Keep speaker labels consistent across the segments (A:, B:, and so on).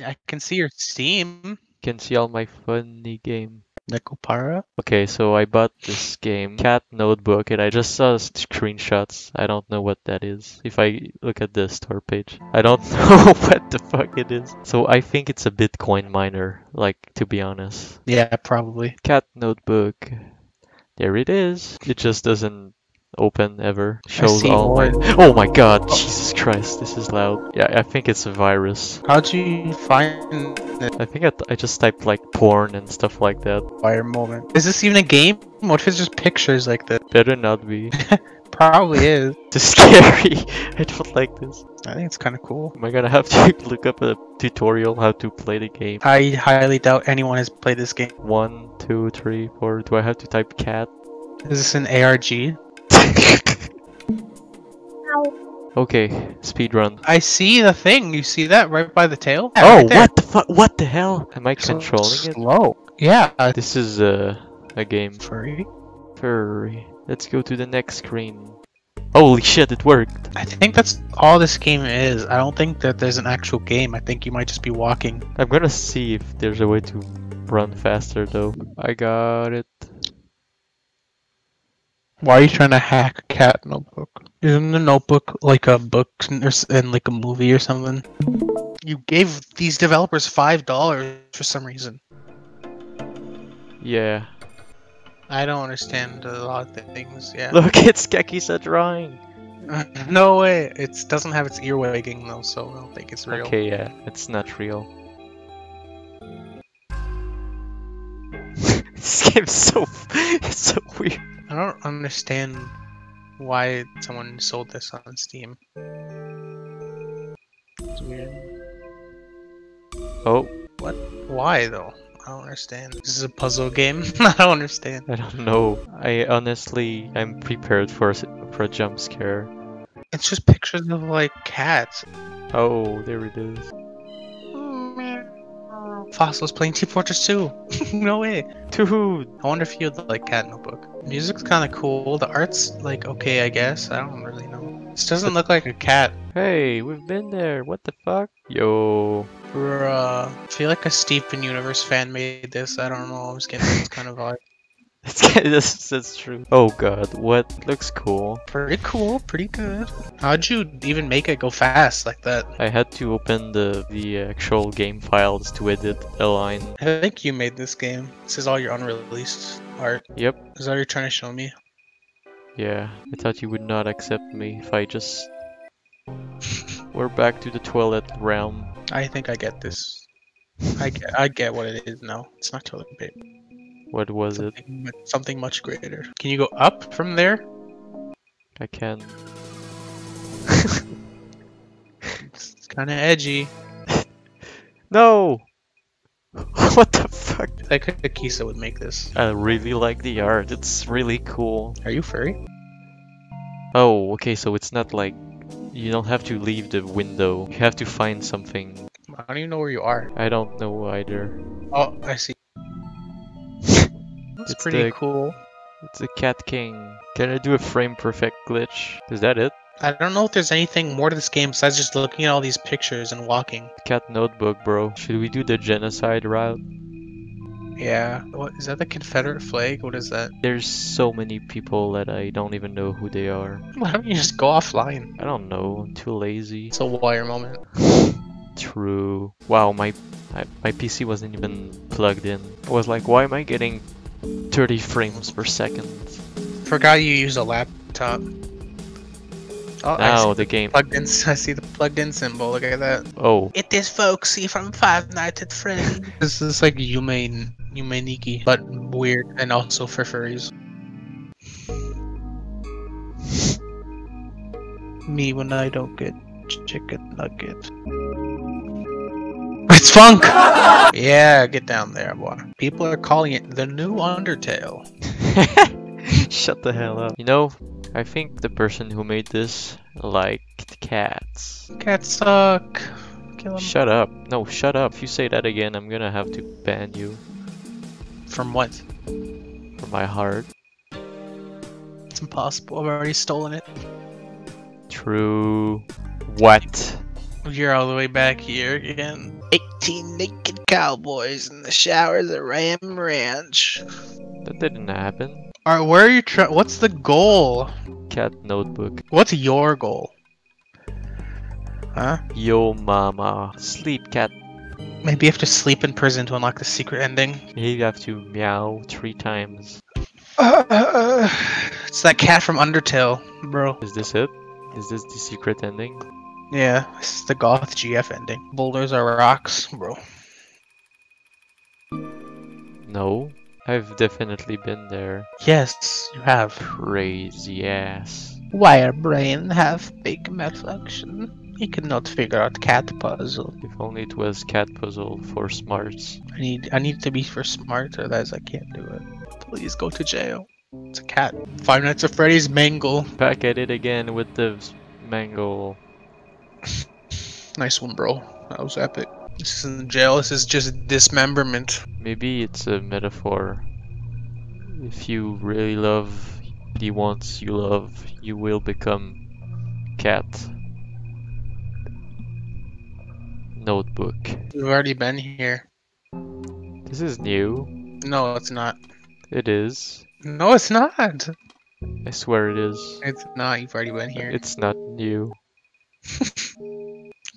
A: I can see your Steam.
B: Can see all my funny game.
A: Nekopara.
B: Okay, so I bought this game, Cat Notebook, and I just saw screenshots. I don't know what that is. If I look at the store page, I don't know what the fuck it is. So I think it's a Bitcoin miner, like, to be honest.
A: Yeah, probably.
B: Cat Notebook. There it is. It just doesn't open ever. Shows all my. Oh my god, Jesus Christ, this is loud. Yeah, I think it's a virus.
A: How'd you find it?
B: I think I, I just typed like porn and stuff like that.
A: fire moment? Is this even a game? What if it's just pictures like that?
B: Better not be.
A: Probably is.
B: Too scary. I don't like this.
A: I think it's kind of cool.
B: Am I gonna have to look up a tutorial how to play the game?
A: I highly doubt anyone has played this game.
B: One, two, three, four. Do I have to type cat?
A: Is this an ARG?
B: okay, speed run.
A: I see the thing. You see that right by the tail? Yeah,
B: oh,
A: right
B: what the fuck? What the hell? Am I
A: So
B: controlling it?
A: Slow. Yeah. uh,
B: This is uh, a game.
A: Furry.
B: Furry. Let's go to the next screen. Holy shit, it worked.
A: I think that's all this game is. I don't think that there's an actual game. I think you might just be walking.
B: I'm gonna see if there's a way to run faster though. I got it.
A: Why are you trying to hack a cat notebook? Isn't the notebook like a book or s- and like a movie or something? You gave these developers five dollars for some reason.
B: Yeah.
A: I don't understand a lot of things. Yeah.
B: Look, it's Gekisa drawing.
A: no way. It doesn't have its ear wagging though, so I don't think it's real.
B: Okay, yeah, it's not real. this game's so it's so weird.
A: I don't understand why someone sold this on Steam. It's weird.
B: Oh, What?
A: Why though? I don't understand. This is a puzzle game. I don't understand.
B: I don't know. I honestly, I'm prepared for for a jump scare.
A: It's just pictures of like cats.
B: Oh, there it is.
A: Fossils playing Team Fortress 2. no way.
B: Dude,
A: I wonder if you'd like Cat Notebook. Music's kind of cool. The art's like okay, I guess. I don't really know. This doesn't look like a cat.
B: hey, we've been there. What the fuck? Yo,
A: Bruh. I feel like a Steven Universe fan made this. I don't know. I'm just getting this kind of vibe.
B: That's that's, that's true. Oh god, what looks cool?
A: Pretty cool. Pretty good. How'd you even make it go fast like that?
B: I had to open the the actual game files to edit a line.
A: I think you made this game. This is all your unreleased art.
B: Yep.
A: Is that what you're trying to show me?
B: Yeah, I thought you would not accept me if I just. We're back to the toilet realm.
A: I think I get this. I get, I get what it is now. It's not toilet paper.
B: What was it?
A: Something, mu- something much greater. Can you go up from there?
B: I can.
A: It's kind of edgy.
B: No! what the fuck?
A: I think Akisa would make this.
B: I really like the art. It's really cool.
A: Are you furry?
B: Oh, okay, so it's not like you don't have to leave the window. You have to find something.
A: I don't even know where you are.
B: I don't know either.
A: Oh, I see. That's
B: It's
A: pretty
B: the-
A: cool.
B: It's a cat king. Can I do a frame perfect glitch? Is that it?
A: I don't know if there's anything more to this game besides just looking at all these pictures and walking.
B: Cat notebook, bro. Should we do the genocide route?
A: Yeah. What is that? The Confederate flag? What is that?
B: There's so many people that I don't even know who they are.
A: Why don't you just go offline?
B: I don't know. I'm too lazy.
A: It's a wire moment.
B: True. Wow, my my, my PC wasn't even plugged in. I was like, why am I getting 30 frames per second?
A: Forgot you use a laptop. Oh,
B: Now
A: see
B: the game.
A: plugged in. I see the plugged in symbol. Look at that.
B: Oh,
A: It is Foxy from Five Nights at Freddy's. this is like Yume Yume Nikki, but weird and also for furries. Me when I don't get chicken nugget. It's funk. yeah, get down there, boy. People are calling it the new Undertale.
B: shut the hell up. You know, I think the person who made this liked cats.
A: Cats suck.
B: Shut up. No, shut up. If you say that again, I'm gonna have to ban you
A: From what?
B: from my heart.
A: It's impossible. I've already stolen it.
B: True. What?
A: You're all the way back here again. 18 naked cowboys in the showers at Ram Ranch.
B: That didn't happen.
A: Alright, where are you trying? What's the goal?
B: Cat notebook.
A: What's your goal? Huh?
B: Yo mama. Sleep cat.
A: Maybe you have to sleep in prison to unlock the secret ending.
B: Maybe You have to meow three times.
A: Uh, it's that cat from Undertale, bro.
B: Is this it? Is this the secret ending?
A: Yeah, this is the Goth GF ending. Boulders are rocks, bro.
B: No. I've definitely been there.
A: Yes, you have.
B: Crazy ass.
A: Wirebrain have big malfunction. He cannot figure out cat puzzle.
B: If only it was cat puzzle for smarts.
A: I need I need to be for smart, otherwise I can't do it. Please go to jail. It's a cat. Five Nights at Freddy's mangle.
B: Back at it again with the mangle.
A: Nice one, bro. That was epic. This isn't jail. This is just dismemberment.
B: Maybe it's a metaphor. If you really love the ones you love, you will become cat. Notebook.
A: We've already been here.
B: This is new.
A: No, it's not.
B: It is.
A: No, it's not.
B: I swear it is.
A: It's not. You've already been here.
B: It's not new.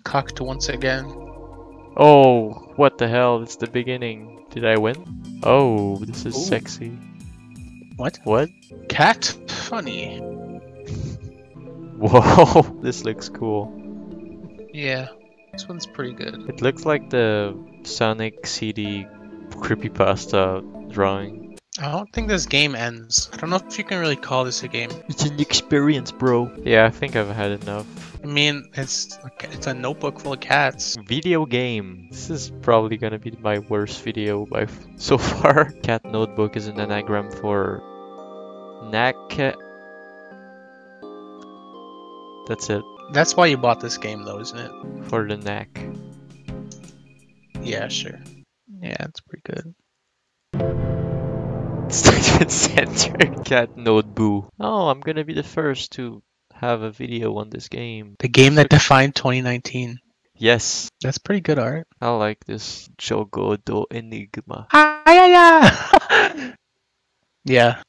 A: cocked once again.
B: Oh, what the hell? It's the beginning. Did I win? Oh, this is
A: Ooh.
B: sexy.
A: What?
B: What?
A: Cat funny.
B: Whoa, this looks cool.
A: Yeah, this one's pretty good.
B: It looks like the Sonic CD creepypasta drawing.
A: I don't think this game ends. I don't know if you can really call this a game.
B: It's an experience, bro. Yeah, I think I've had enough.
A: I mean, it's it's a notebook full of cats.
B: Video game. This is probably gonna be my worst video by f- so far. Cat notebook is an anagram for knack. That's it.
A: That's why you bought this game, though, isn't it?
B: For the knack.
A: Yeah, sure. Yeah, it's pretty good.
B: Started center. Cat node boo. Oh, I'm gonna be the first to have a video on this game.
A: The game that defined 2019.
B: Yes,
A: That's pretty good art.
B: I like this Jogo do Enigma.
A: Ah, yeah.